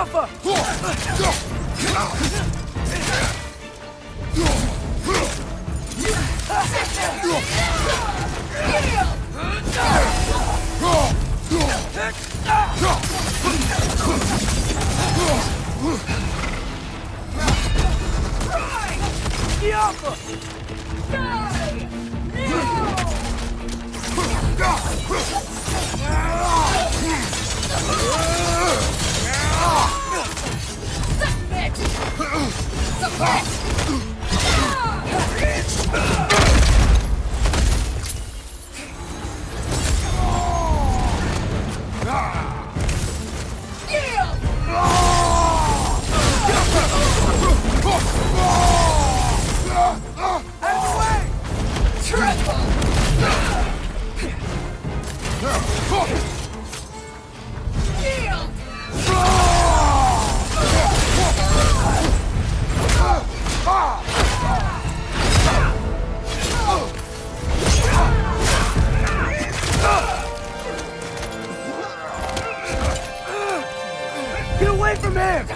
Juffa! Juffa! Out of the Get away from him!